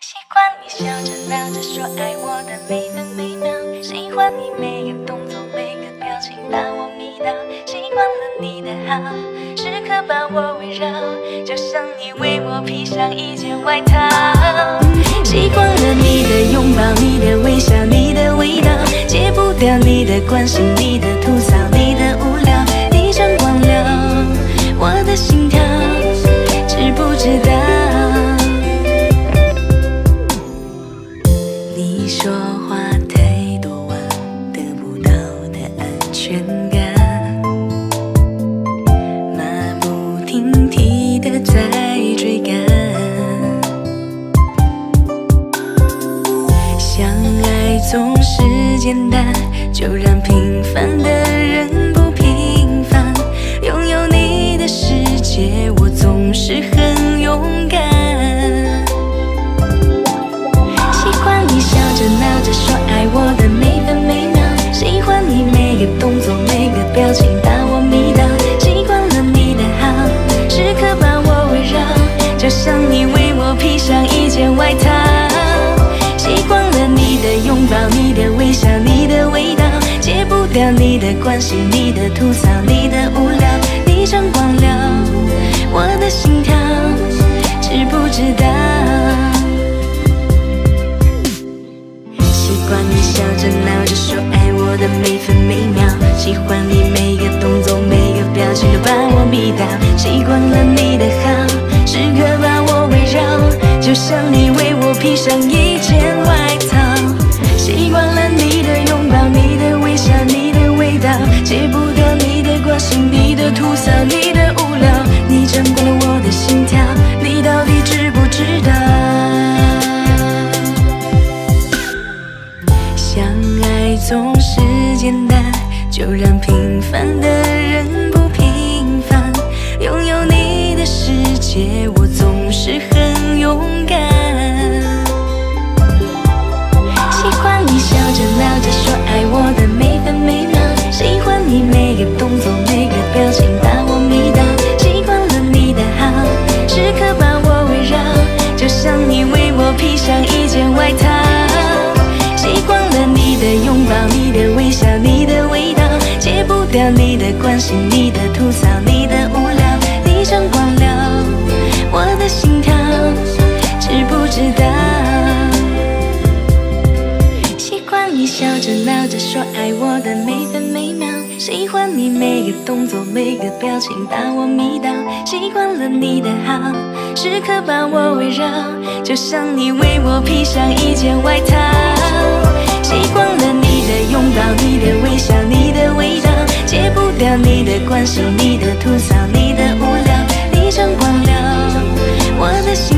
习惯你笑着闹着说爱我的每分每秒，喜欢你每个动作每个表情把我迷倒，习惯了你的好，时刻把我围绕，就像你为我披上一件外套。习惯了你的拥抱，你的微笑，你的味道，戒不掉你的关心，你的吐槽，总是简单，就让平凡的人不平凡。拥有你的世界，我总是很勇敢。喜欢你笑着闹着说爱我的每分每秒，喜欢你每个动作每个表情把我迷倒，习惯了你的好，时刻把我围绕，就像你为我披上一件外套。习惯你的拥抱，你的微笑，你的味道，戒不掉你的关心，你的吐槽，你的无聊，你掌管了我的心跳，知不知道？习惯你笑着闹着说爱我的每分每秒，喜欢你每你的吐槽，你的无聊，你掌管了我的心跳，你到底知不知道？相爱总是简单，就让平关心，你的吐槽，你的无聊，你掌管了我的心跳，知不知道？习惯你笑着闹着说爱我的每分每秒，喜欢你每个动作每个表情把我迷倒，习惯了你的好，时刻把我围绕，就像你为我披上一件外套。你的关心，你的吐槽，你的无聊，你掌管了我的心